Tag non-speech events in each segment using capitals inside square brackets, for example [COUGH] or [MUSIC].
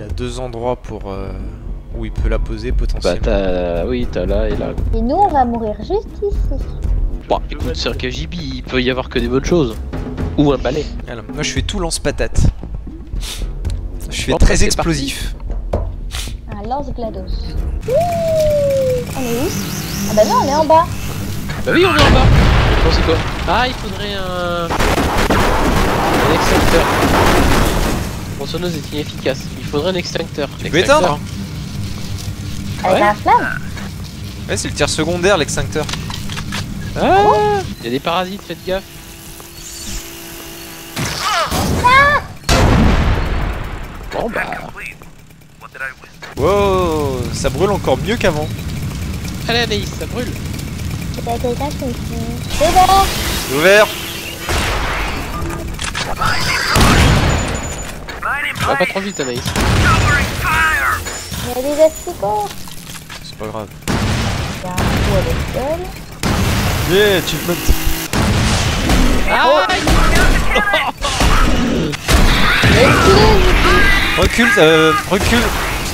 Il a deux endroits pour euh, où il peut la poser Bah potentiellement. t'as... Oui, t'as là et là. Et nous, on va mourir juste ici. Bon, écoute, c'est un KGB, il peut y avoir que des bonnes choses. Ou un balai. Moi je fais tout lance-patate. Je fais Bon, très bah, explosif. Un lance GLaDOS. Wouh On est où Ah bah non, on est en bas. Bah oui, on est en bas Bon, c'est quoi? Ah, il faudrait un... Un extincteur. Tronçonneuse est inefficace. Il faudrait un extincteur. peux L'extincteur. éteindre Avec Ouais. la flamme. Ouais, c'est le tir secondaire l'extincteur. Ah Il y a des parasites, faites gaffe. Bon bah... Wow, ça brûle encore mieux qu'avant. Allez Anaïs, ça brûle C'est me dit. C'est bon. C'est ouvert. Va pas trop vite Anaïs. Il y a des asticots. C'est pas grave. Il y a un trou avec seul. Yeah, achievement. Ah Recule, euh, recule,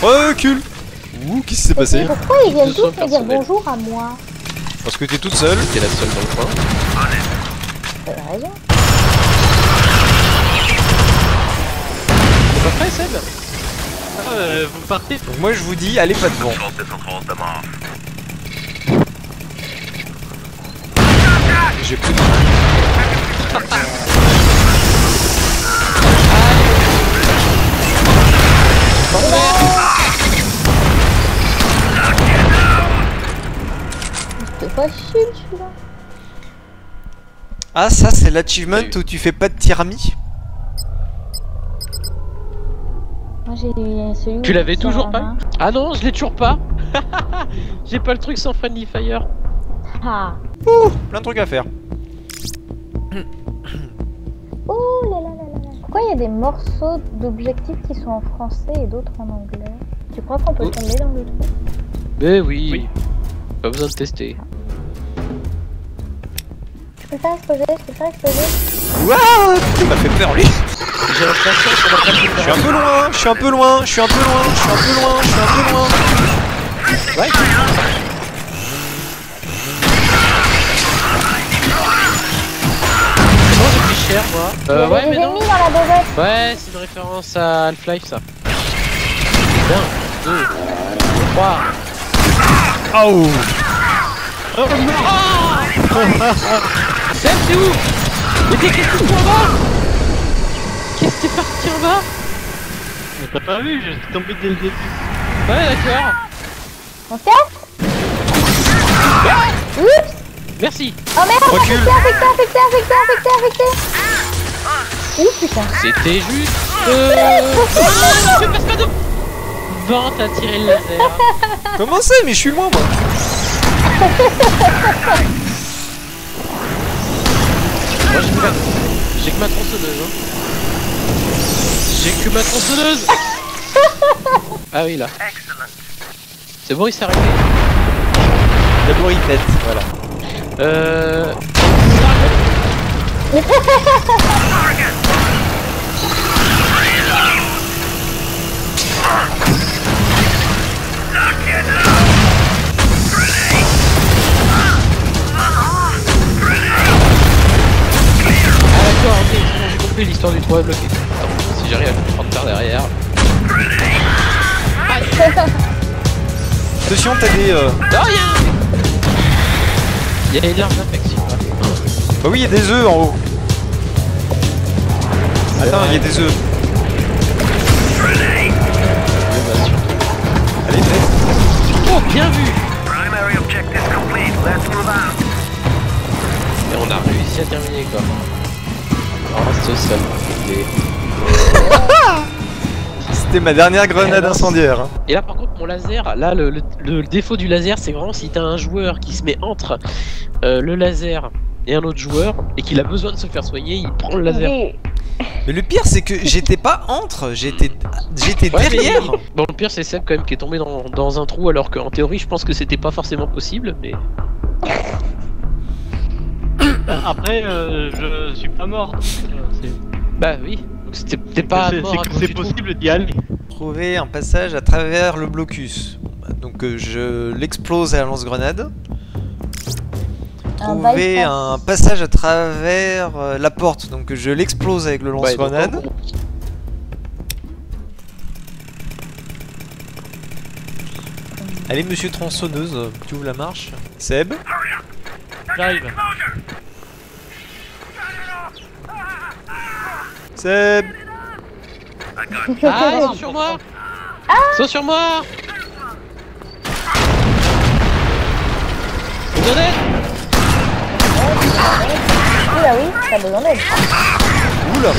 recule. Ouh, qu'est-ce qui s'est Mais passé pourquoi ils viennent tous me dire bonjour à moi Parce que t'es toute seule. T'es la seule dans le coin. T'as raison. Pas prêt Seb Euh, vous partez Donc moi je vous dis, allez pas devant. J'ai plus de... C'est pas chill celui-là. Ah ça c'est l'achievement où tu fais pas de tirami Moi j'ai eu celui où Tu l'avais toujours pas. Ah non, je l'ai toujours pas [LAUGHS] J'ai pas le truc sans friendly fire. Ah. Ouh, plein de trucs à faire. [COUGHS] Oh là là là là là. Pourquoi il y a des morceaux d'objectifs qui sont en français et d'autres en anglais? Tu crois qu'on peut Oh. tomber dans le trou? Mais oui. Oui. Pas besoin de tester. Je peux faire exploser, je peux faire exploser. Waouh, il m'a fait peur lui. J'ai l'impression qu'on a pas Je suis un peu loin, je suis un peu loin, je suis un peu loin, je suis un peu loin, je suis un peu loin. Ouais. C'est bon, j'ai pris cher moi. Euh, ouais, mais non. ennemis dans la bobette. Ouais, c'est une référence à Half-Life ça. 1, 2, 3. Oh [LAUGHS] Seb, c'est où? Mais t'es qu'est-ce que tu en bas Qu'est-ce que t'es parti en bas? Mais t'as pas vu, je suis tombé dès le début. Ouais, d'accord. On se casse Oups Merci. Oh merde, infecté, infecté, infecté, infecté, infecté, infecté Ouh putain C'était juste. Euh... Je passe pas de. Vente à tirer le laser. [LAUGHS] Comment c'est? Mais je suis loin moi. [LAUGHS] Moi j'ai que ma... J'ai que ma tronçonneuse. Hein. J'ai que ma tronçonneuse. [LAUGHS] ah oui là. C'est bon, il s'est arrêté. D'abord il pète, voilà. Euh. [LAUGHS] [LAUGHS] l'histoire du est bloqué. Attends, si j'arrive à me prendre par derrière. Attention, t'as des... euh, Non, y'a Il y a une large infection. Bah oui, il y a des œufs en haut. Attends, il y a des œufs. Allez, fais. Oh, bien vu Et on a réussi à terminer quoi. Oh, ce. C'était ma dernière grenade Eh ben, incendiaire. hein. Et là par contre mon laser, là le, le- le défaut du laser c'est vraiment si t'as un joueur qui se met entre euh, le laser et un autre joueur et qu'il a besoin de se faire soigner, il prend le laser. Mais le pire, c'est que j'étais pas entre, j'étais j'étais Ouais, mais- derrière. Bon le pire c'est Seb quand même qui est tombé dans, dans un trou alors qu'en théorie je pense que c'était pas forcément possible mais... Après, euh, je suis pas mort. donc, euh, Bah oui, donc c'était t'es pas c'est- mort c'est à que cause c'est du trou. possible d'y aller. trouver un passage à travers le blocus. Donc euh, je l'explose à la lance-grenade. Un Trouver bypass. un passage à travers euh, la porte. Donc je l'explose avec le Ouais, donc, lance-grenade. Allez, monsieur tronçonneuse, tu ouvres la marche. Seb J'arrive. Seb. Ah, ils sont sur moi. Ils sont sur moi. Vous en êtes Oui, ah oui, t'as besoin d'aide. Oula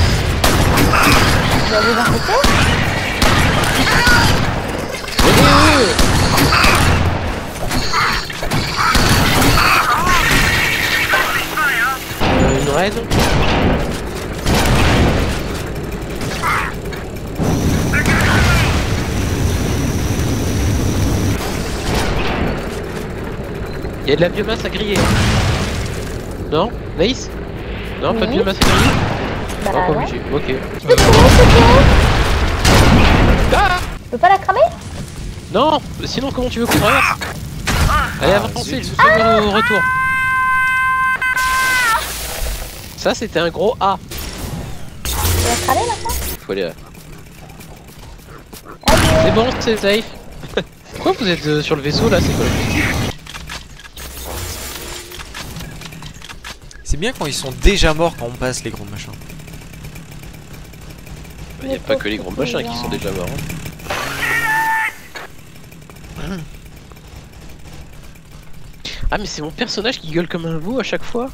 Euh, Une raid Il y a de la biomasse à griller. Non? Nice Non, pas de biomasse à griller. Bah obligé. Ok. Peux plaît Ah! Tu peux pas la cramer? Non! Sinon, comment tu veux qu'on traverse Allez, avancez, je vous souhaite au retour. Ça, c'était un gros A. Tu la cramer maintenant Faut aller. C'est bon, c'est safe. [LAUGHS] Pourquoi vous êtes euh, sur le vaisseau là? C'est quoi C'est bien quand ils sont déjà morts quand on passe les gros machins. Il n'y a pas que les gros machins qui sont déjà morts. hein. Ah mais c'est mon personnage qui gueule comme un veau à chaque fois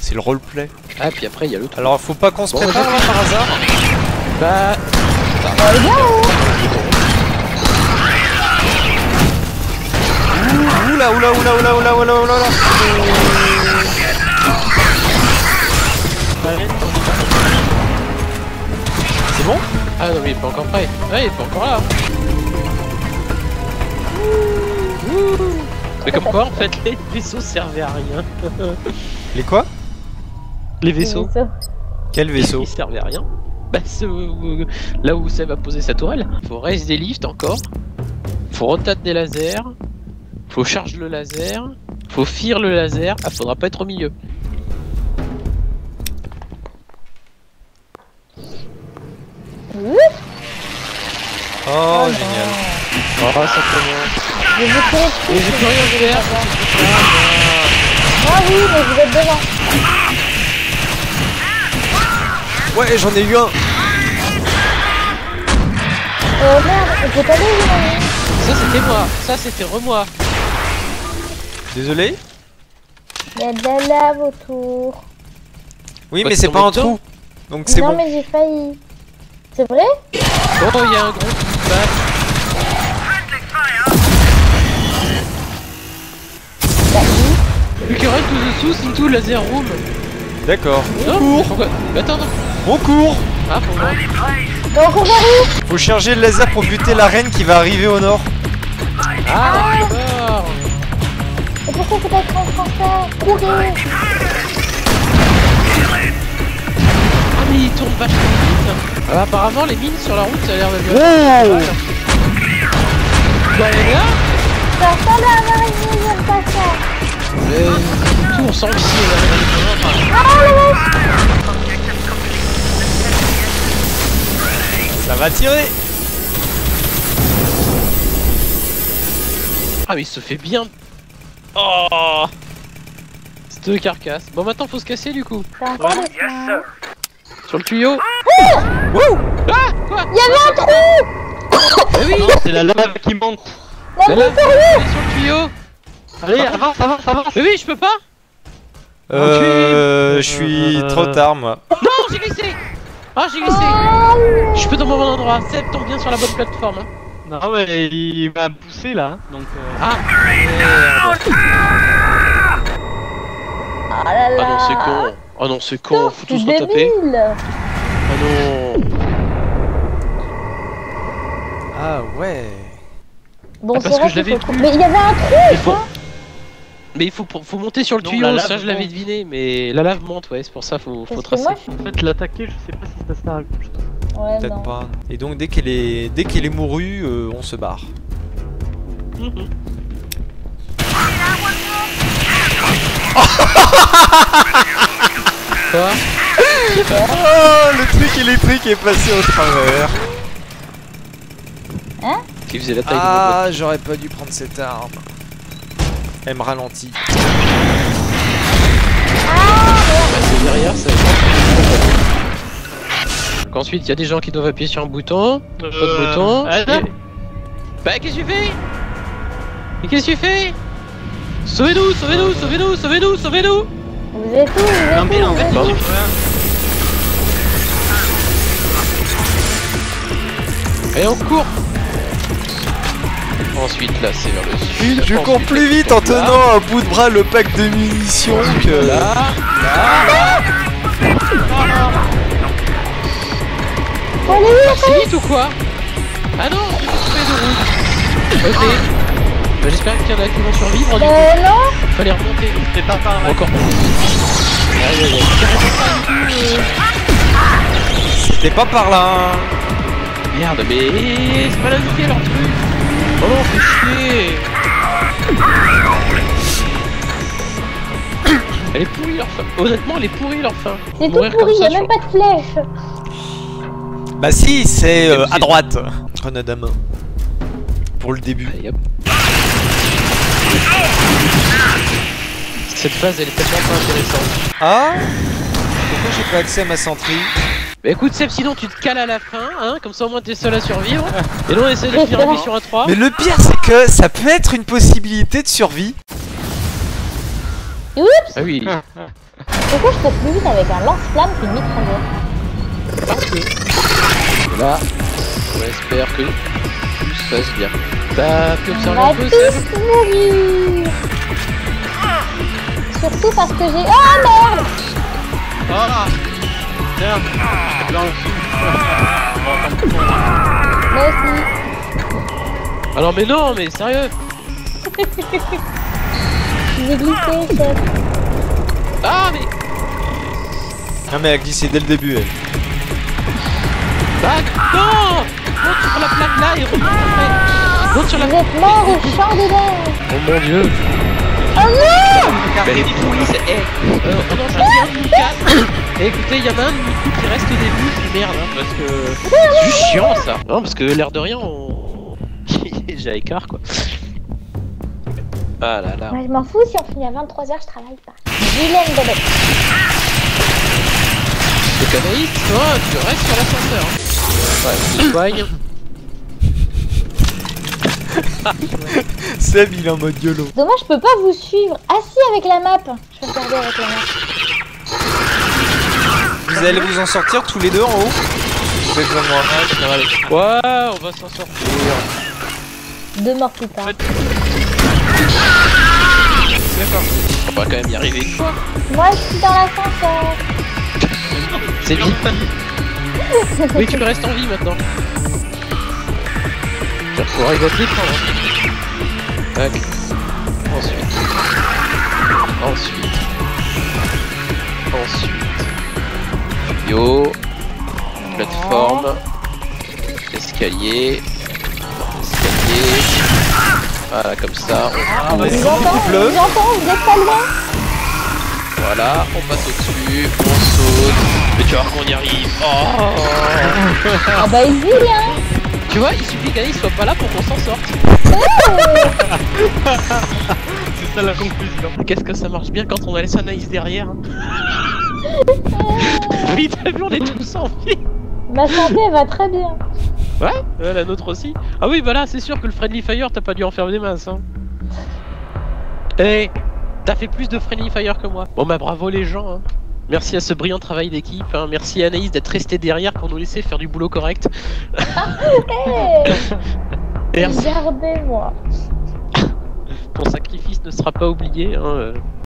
C'est le roleplay. Ah puis après il y a l'autre. Alors faut pas qu'on se prépare là, par hasard Bah Elle Oula oula oula oula oula oula oula oula C'est bon? Ah non mais il est pas encore prêt. Ouais il est pas encore là. Mais comme quoi en fait les vaisseaux servaient à rien. [LAUGHS] Les quoi? Les Les vaisseaux Quel vaisseau? Ils servaient à rien. Bah où- là où Seb va poser sa tourelle. Faut raise des lifts encore. Faut rotate des lasers. Faut charge le laser. Faut fire le laser. Ah faudra pas être au milieu. Oui Oh génial Oh ça commence. Je vais vous tirer dessus. Mais j'ai plus rien faire. Ah oui, mais vous êtes devant. Ouais j'en ai eu un Oh merde, je peux pas aller est Ça c'était moi. Ça c'était re-moi. Désolé Il y a de la lave autour. Oui mais c'est pas un trou Donc c'est non, bon mais j'ai failli. C'est vrai? Oh il y a un gros feedback. Bah oui. You can run to the source into laser room. D'accord Non Pourquoi Mais Attends non. On court Ah faut voir. Donc on va où? Faut charger le laser pour buter la reine qui va arriver au nord Ah d'accord. Et pourquoi faut être en français Courez Ah mais il tourne vachement vite. Ah, apparemment les mines sur la route ça a l'air de bien. Oh Bah elle est là Ça ressemble à un araignée, j'aime pas ça. Mais tout on sent que si elle Ah Ça va tirer Ah mais il se fait bien. Oh C'est deux carcasses. Bon maintenant faut se casser du coup. Des flammes. Sur le tuyau. Wouh Ah Quoi Il y avait un trou Ah oui Non, c'est la lave qui monte. La sur le tuyau Allez, avance, avance, avance. Mais oui je peux pas Euh... Je suis Euh, trop tard moi Non j'ai glissé Ah j'ai glissé Ah, Je peux tomber au bon endroit. Seb tombe bien sur la bonne plateforme. hein. Non, mais il m'a poussé là. Donc, euh... Ah. Ah là là Ah non c'est con. Oh non c'est con, faut tous retaper. débile. Oh non. Ah ouais. Bon, Ah, parce que je l'avais. Mais il y avait un trou Il faut... Mais il faut, faut monter sur le tuyau, la ça je l'avais deviné, mais la lave monte, ouais, c'est pour ça faut, faut tracer. moi, en fait, l'attaquer, je sais pas si ça sert à quelque chose. Ouais, Peut-être non. pas. Et donc dès qu'elle est dès qu'elle est mourue, euh, on se barre. Quoi? Oh, le truc électrique est passé au travers. Qui faisait la taille de Ah, j'aurais pas dû prendre cette arme. Elle me ralentit. C'est derrière, ça Donc Ensuite, il y a des gens qui doivent appuyer sur un bouton. De Euh, bouton. ah, Et- Bah, qu'est-ce que tu fais? Mais qu'est-ce que tu fais? Sauvez-nous, sauvez-nous, sauvez-nous, sauvez-nous, sauvez-nous Vous êtes où? Vous êtes Non, mais en Vous fait, êtes Pardon. où Allez, on court Ensuite, là, c'est vers le sud. Je Ensuite, cours plus vite en là, tenant à bout de bras le pack de munitions que. Là, Faut aller où c'est vite ou quoi? Ah non, je de route. Ok. Bah, j'espère qu'il y en a qui vont survivre. Du coup, Euh, non fallait remonter. C'est pas par là. Encore. Aïe, aïe, aïe. C'était pas par là. hein. Merde, mais c'est pas la vie leur truc. Oh non, fait chier. Elle est pourrie leur fin. Honnêtement, elle est pourrie leur fin. C'est tout pourri, comme y a ça même pas de flèche Bah si, c'est euh, à droite. Grenade à main. Pour le début. Allez, hop. Cette phase, elle est tellement pas intéressante. Ah? Pourquoi j'ai pas accès à ma centrie Bah écoute, Seb, sinon tu te cales à la fin, hein, comme ça au moins t'es seul à survivre. Et nous on essaie de finir la mission à 3. Mais le pire c'est que ça peut être une possibilité de survie. Ah oui, Pourquoi je serais plus vite avec un lance-flamme qu'une mitrailleuse parce que là, on espère que tout se passe bien. T'as pu observer un peu, tous mourir Surtout parce que j'ai... Oh merde Voilà. Tiens. Alors mais non, mais sérieux. J'ai glissé, chef Ah mais Ah mais elle a glissé dès le début elle. Bah non. Monte sur la plaque là et remonte après Monte sur la Vous êtes mort au champ de l'air Oh mon dieu Oh non c'est... Eh, euh, on en choisit un de nous quatre Et écoutez, il y en a un de nous qui reste au début, c'est merde, hein, parce que... C'est chiant ça Non, parce que l'air de rien, on... Il est déjà écart, quoi. Ah là là. Ouais, Je m'en fous si on finit à 23h, je travaille pas. Vilaine bébête Le canaïs, toi, tu restes sur l'ascenseur. hein. Ouais, tu te soignes. [LAUGHS] Seb il est en mode YOLO. Dommage, je peux pas vous suivre. Assis avec la map. Je vais regarder avec la map. Vous allez vous en sortir tous les deux en haut? Vous de moi. Ouais, on va s'en sortir. Deux morts plus tard. On va quand même y arriver une fois. Moi, je suis dans l'ascenseur. C'est vite. Oui, tu me restes en vie maintenant. Vas pouvoir défendre. Tac. Ensuite. Ensuite. Ensuite. Yo. Plateforme. Escalier. Escalier. Voilà, comme ça. On... vous beaucoup je bleu. vous entends, vous êtes pas loin. Voilà, on passe au-dessus, on saute. Mais tu vas voir qu'on y arrive. Oh Ah bah easy, hein. Tu vois, il suffit qu'Alice soit pas là pour qu'on s'en sorte. [LAUGHS] C'est ça la conclusion. Qu'est-ce que ça marche bien quand on a laissé Anaïs derrière hein. [LAUGHS] Oui, t'as vu, on est tous en vie Ma santé elle va très bien. Ouais, ouais, la nôtre aussi. Ah oui, bah là, c'est sûr que le Friendly Fire, t'as pas dû en faire des masses, hein. Eh, t'as fait plus de Friendly Fire que moi. Bon bah bravo les gens, hein. Merci à ce brillant travail d'équipe, hein. merci à Anaïs d'être resté derrière pour nous laisser faire du boulot correct. [LAUGHS] Hey, regardez-moi. ton sacrifice ne sera pas oublié. Hein. euh.